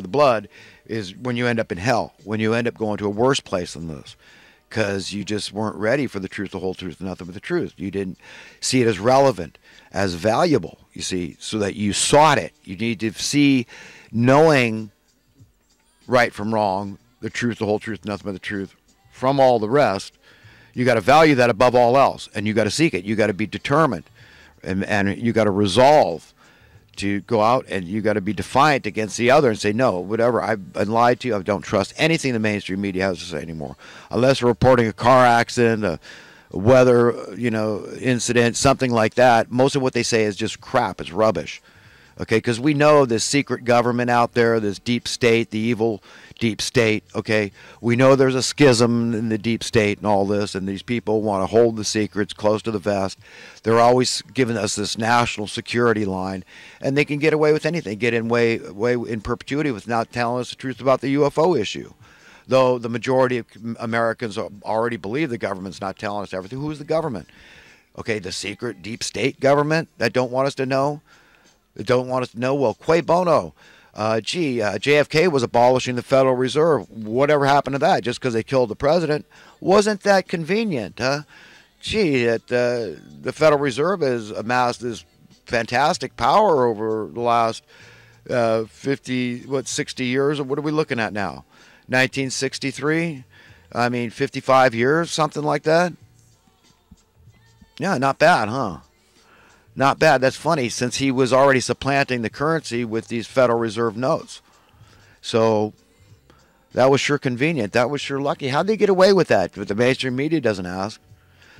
the blood is when you end up in hell, when you end up going to a worse place than this, because you just weren't ready for the truth, the whole truth, nothing but the truth. You didn't see it as relevant, as valuable. You see, so that you sought it. You need to see, knowing right from wrong, the truth, the whole truth, nothing but the truth, from all the rest. You got to value that above all else, and you got to seek it. You got to be determined, and and you got to resolve to go out and you got to be defiant against the other and say no whatever i've been lied to you, i don't trust anything the mainstream media has to say anymore. Unless reporting a car accident a, weather you know incident something like that most of what they say is just crap it's rubbish okay? Because we know this secret government out there this deep state the evil deep state okay? We know there's a schism in the deep state and all this and these people want to hold the secrets close to the vest. They're always giving us this national security line and they can get away with anything get in way way in perpetuity with not telling us the truth about the ufo issue. Though the majority of americans already believe the government's not telling us everything. Who's the government? Okay the secret deep state government that don't want us to know that don't want us to know well cui bono uh, gee, uh, JFK was abolishing the Federal Reserve. Whatever happened to that? Just because they killed the president? Wasn't that convenient, huh? Gee, it, uh, the Federal Reserve has amassed this fantastic power over the last uh, 50, what, 60 years? What are we looking at now? 1963? I mean, 55 years, something like that? Yeah, not bad, huh? Not bad. That's funny since he was already supplanting the currency with these Federal Reserve notes. So that was sure convenient. That was sure lucky. How'd they get away with that? But the mainstream media doesn't ask.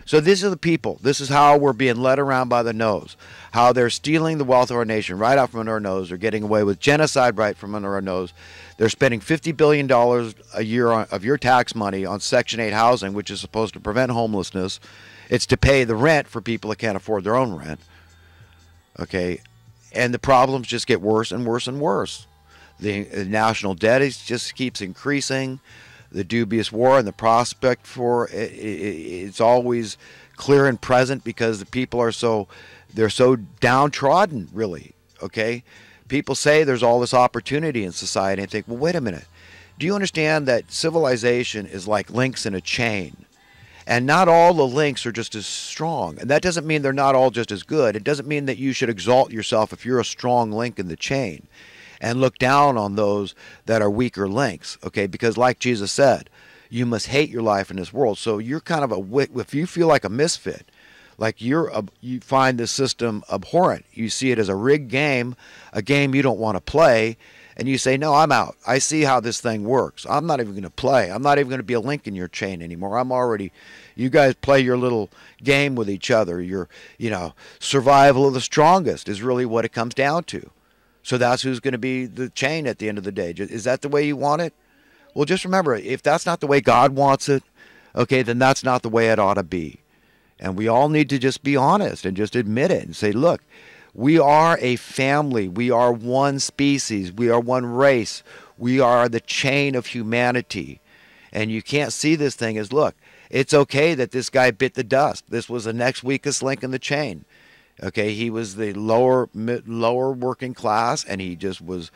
So these are the people. This is how we're being led around by the nose. How they're stealing the wealth of our nation right out from under our nose. They're getting away with genocide right from under our nose. They're spending $50 billion a year of your tax money on Section 8 housing, which is supposed to prevent homelessness. It's to pay the rent for people that can't afford their own rent. Okay, and the problems just get worse and worse and worse. The, the national debt is, just keeps increasing. The dubious war and the prospect for it, it, it's always clear and present because the people are so they're so downtrodden. Really, okay. People say there's all this opportunity in society and think, well, wait a minute. Do you understand that civilization is like links in a chain? And not all the links are just as strong. And that doesn't mean they're not all just as good. It doesn't mean that you should exalt yourself if you're a strong link in the chain and look down on those that are weaker links, okay? Because like Jesus said, you must hate your life in this world. So you're kind of a if you feel like a misfit, like you're you find the system abhorrent. You see it as a rigged game, a game you don't want to play, and you say, "No, I'm out. I see how this thing works. I'm not even going to play. I'm not even going to be a link in your chain anymore. I'm already you guys play your little game with each other. Your, you know, survival of the strongest is really what it comes down to. So that's who's going to be the chain at the end of the day. Is that the way you want it? Well, just remember, if that's not the way God wants it, okay, then that's not the way it ought to be. And we all need to just be honest and just admit it and say, look, we are a family. We are one species. We are one race. We are the chain of humanity. And you can't see this thing as, look, it's okay that this guy bit the dust. This was the next weakest link in the chain. Okay, he was the lower lower working class, and he just was.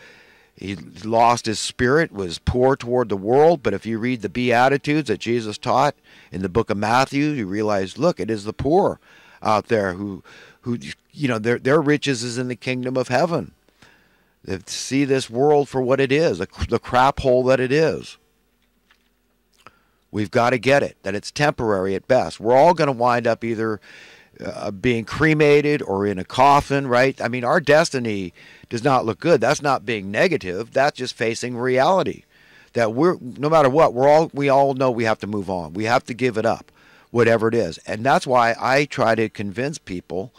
He lost his spirit, was poor toward the world. But if you read the Beatitudes that Jesus taught in the book of Matthew, you realize, look, it is the poor out there who, who you know, their their riches is in the kingdom of heaven. They see this world for what it is, the crap hole that it is. We've got to get it, that it's temporary at best. We're all going to wind up either uh, being cremated or in a coffin, right? I mean, our destiny does not look good. That's not being negative. That's just facing reality. That we're no matter what, we're all we all know we have to move on. We have to give it up, whatever it is. And that's why I try to convince people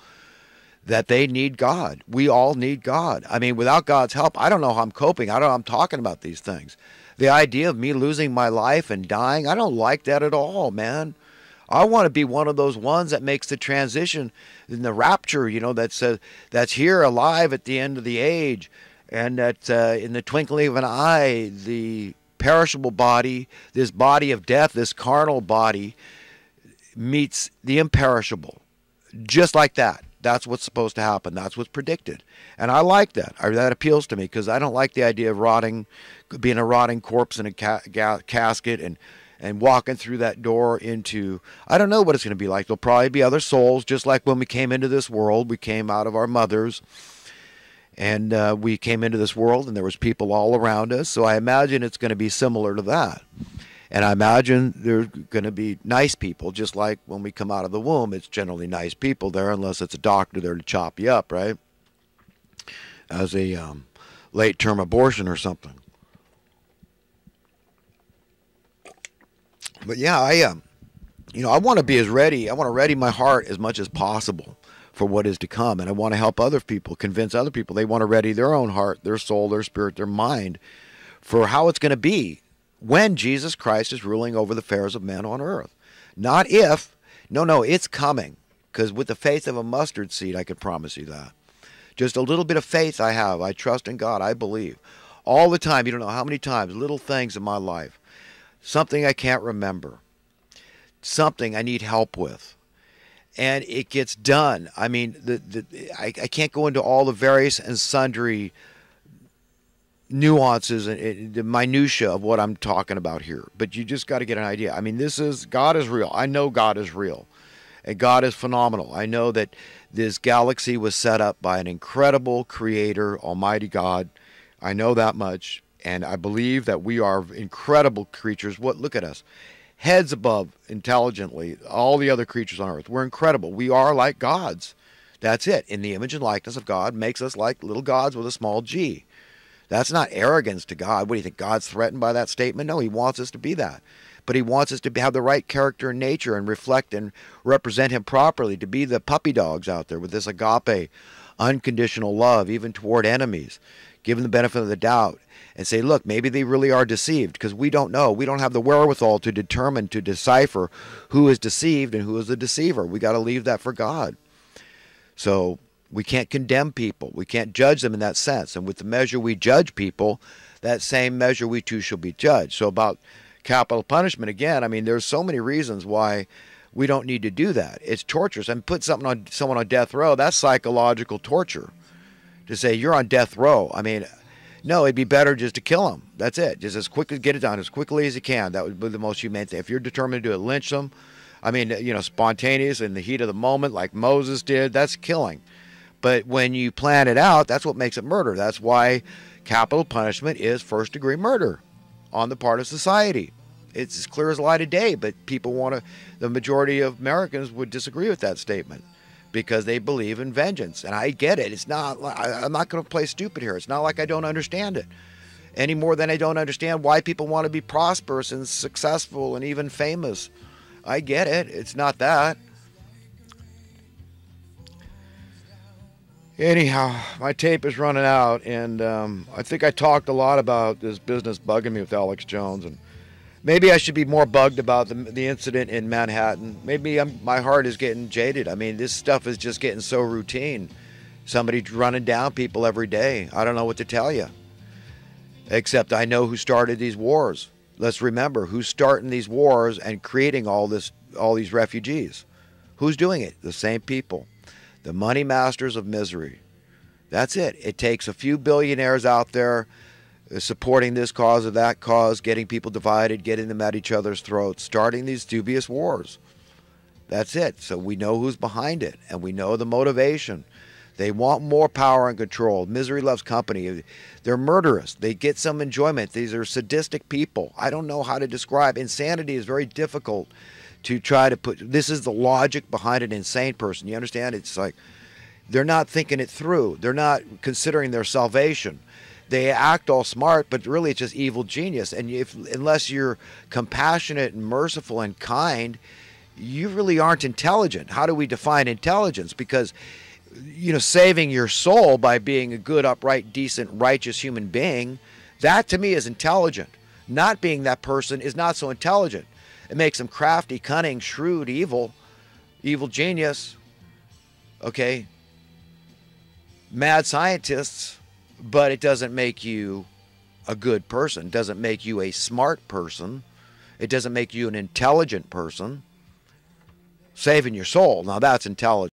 that they need God. We all need God. I mean, without God's help, I don't know how I'm coping. I don't know I'm talking about these things the idea of me losing my life and dying, I don't like that at all, man. I want to be one of those ones that makes the transition in the rapture, you know, that's uh, that's here alive at the end of the age, and that uh, in the twinkling of an eye, the perishable body, this body of death, this carnal body, meets the imperishable, just like that. That's what's supposed to happen. That's what's predicted. And I like that. I, that appeals to me because I don't like the idea of rotting, being a rotting corpse in a ca- ga- casket and and walking through that door into I don't know what it's going to be like. There'll probably be other souls, just like when we came into this world. We came out of our mothers, and uh, we came into this world, and there was people all around us. So I imagine it's going to be similar to that. And I imagine they're going to be nice people, just like when we come out of the womb. It's generally nice people there, unless it's a doctor there to chop you up, right? As a um, late-term abortion or something. But yeah, I um, you know, I want to be as ready. I want to ready my heart as much as possible for what is to come, and I want to help other people, convince other people. They want to ready their own heart, their soul, their spirit, their mind for how it's going to be when Jesus Christ is ruling over the affairs of men on earth. Not if. No, no, it's coming. Because with the faith of a mustard seed, I can promise you that. Just a little bit of faith I have. I trust in God. I believe. All the time. You don't know how many times, little things in my life something I can't remember, something I need help with. And it gets done. I mean, the, the, I, I can't go into all the various and sundry nuances and the minutia of what I'm talking about here, but you just got to get an idea. I mean, this is God is real. I know God is real, and God is phenomenal. I know that this galaxy was set up by an incredible Creator, Almighty God. I know that much and I believe that we are incredible creatures. What look at us, heads above intelligently all the other creatures on earth. We're incredible. We are like gods. That's it. In the image and likeness of God makes us like little gods with a small g. That's not arrogance to God. What do you think? God's threatened by that statement? No, He wants us to be that. But He wants us to have the right character and nature and reflect and represent Him properly, to be the puppy dogs out there with this agape, unconditional love, even toward enemies, give them the benefit of the doubt and say, look, maybe they really are deceived because we don't know. We don't have the wherewithal to determine, to decipher who is deceived and who is the deceiver. We got to leave that for God. So we can't condemn people. We can't judge them in that sense. And with the measure we judge people, that same measure we too shall be judged. So about capital punishment, again, I mean, there's so many reasons why we don't need to do that. It's torturous. And put something on someone on death row, that's psychological torture. To say you're on death row. I mean, no, it'd be better just to kill them. That's it. Just as quickly get it done as quickly as you can. That would be the most humane thing. If you're determined to do it, lynch them. I mean, you know, spontaneous in the heat of the moment, like Moses did. That's killing. But when you plan it out, that's what makes it murder. That's why capital punishment is first degree murder on the part of society. It's as clear as light of day, but people want to, the majority of Americans would disagree with that statement because they believe in vengeance. And I get it. It's not, I'm not going to play stupid here. It's not like I don't understand it any more than I don't understand why people want to be prosperous and successful and even famous. I get it. It's not that. Anyhow, my tape is running out, and um, I think I talked a lot about this business bugging me with Alex Jones, and maybe I should be more bugged about the, the incident in Manhattan. Maybe I'm, my heart is getting jaded. I mean, this stuff is just getting so routine. Somebody running down people every day. I don't know what to tell you. Except I know who started these wars. Let's remember who's starting these wars and creating all this, all these refugees. Who's doing it? The same people, the money masters of misery. That's it. It takes a few billionaires out there uh, supporting this cause or that cause, getting people divided, getting them at each other's throats, starting these dubious wars. That's it. So we know who's behind it and we know the motivation. They want more power and control. Misery loves company. They're murderous. They get some enjoyment. These are sadistic people. I don't know how to describe. Insanity is very difficult to try to put. This is the logic behind an insane person. You understand? It's like they're not thinking it through. They're not considering their salvation they act all smart, but really it's just evil genius. And if unless you're compassionate and merciful and kind, you really aren't intelligent. How do we define intelligence? Because you know, saving your soul by being a good, upright, decent, righteous human being, that to me is intelligent. Not being that person is not so intelligent. It makes them crafty, cunning, shrewd, evil, evil genius. Okay. Mad scientists but it doesn't make you a good person. Doesn't make you a smart person. It doesn't make you an intelligent person. Saving your soul. Now that's intelligent.